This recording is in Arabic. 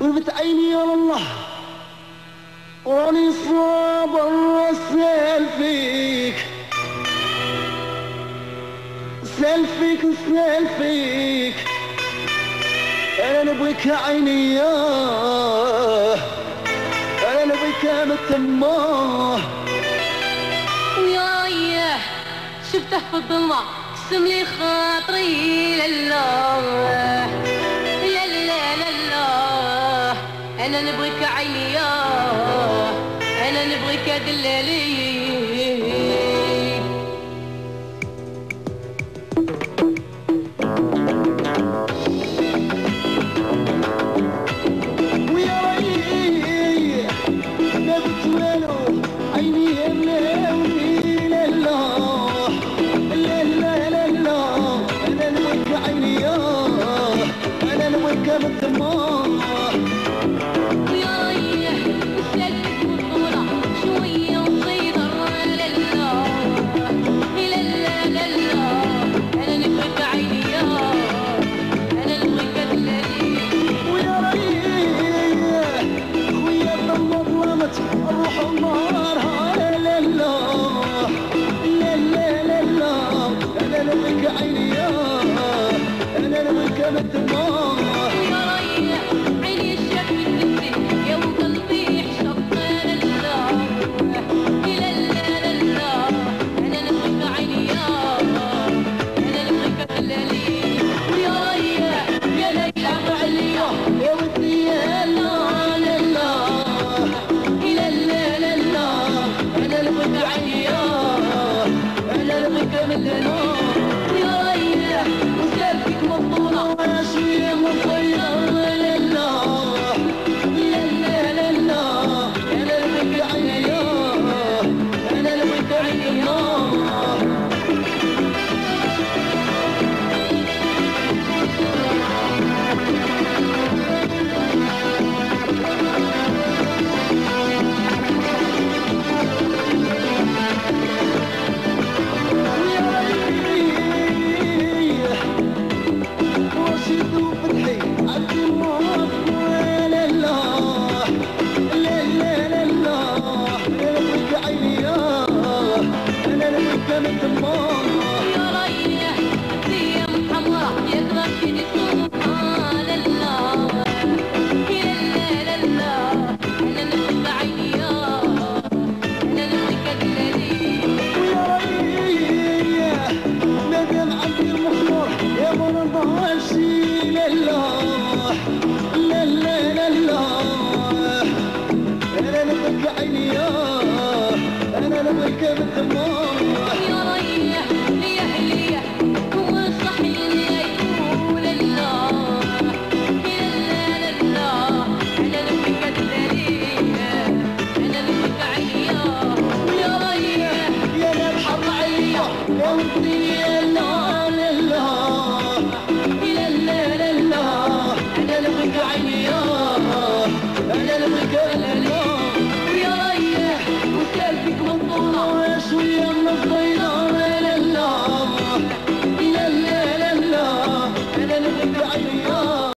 وبت عيني ورا الله. وراني صابر الرسل فيك سلفيك أنا نبغيك يا أنا نبغيك يا متماه ويا شفته في الظلمه قسم لي خاطري لله. أنا نبغيك عيا أنا نبغيك دلالي. ويا ويلي ما بتوالو عيني هلال sevdim o ارضى امشي لله لله لله أنا نبغيك عيني أنا نبغيك بالدموع يا ريح ريح ريح هو صح اللي يقول الله يا ريح يا نبحر عليا يا وطني الله